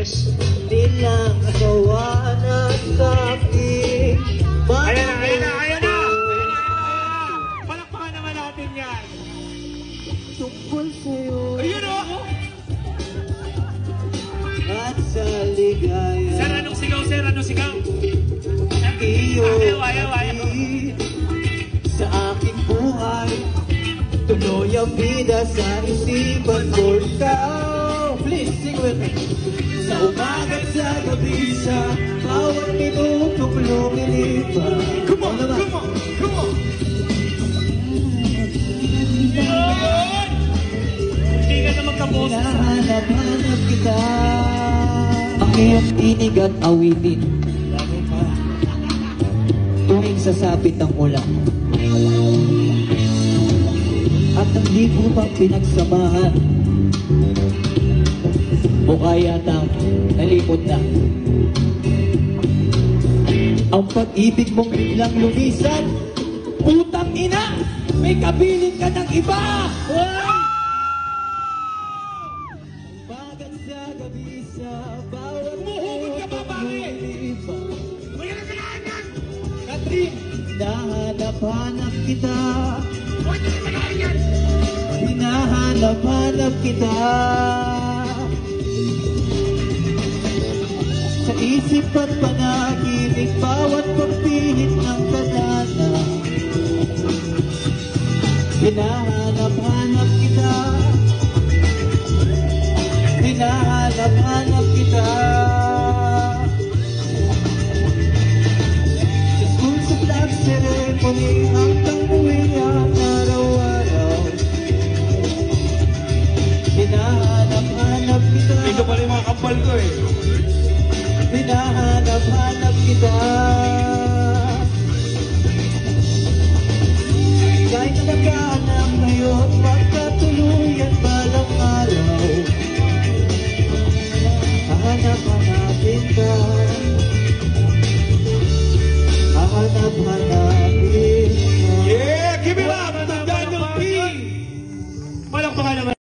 Yes. Nilang asawa na sa akin Ayan na, ayan na, ayan na! Ayan na! Palakpakan naman natin yan. Tungkol sa'yo Ayun o! At sa ligaya Sir, anong sigaw, sir? Anong sigaw? Iyo Ayaw, ayaw, ayaw. Sa aking buhay Tuloy ang vida sa isipan ko Ikaw Please sing with me. Sa umaga at sa gabi Sa bawat minutong lumilipas Come on, Ano come on, come on! Hindi ka na magkaboses. Hinahanap-hanap kita. Ang iyong tinig at awitin Tuwing sasapit ang ulan At ang di ko pang pinagsamahan Mukha yatang nalipot na Ang pag-ibig mong biglang lumisan Putang ina! May kabiling ka ng iba! Bagat sa gabi sa bawat Humuhugot ka ba, pare? May nagsalaan yan! Katrin, hinahanap-hanap kita na nagsalaan yan! Hinahanap-hanap kita isip at panaginip Bawat pagpihit ng katana Hinahanap-hanap kita. Hinahanap-hanap kita. Sa school sa flag ceremony Hinahanap-hanap kita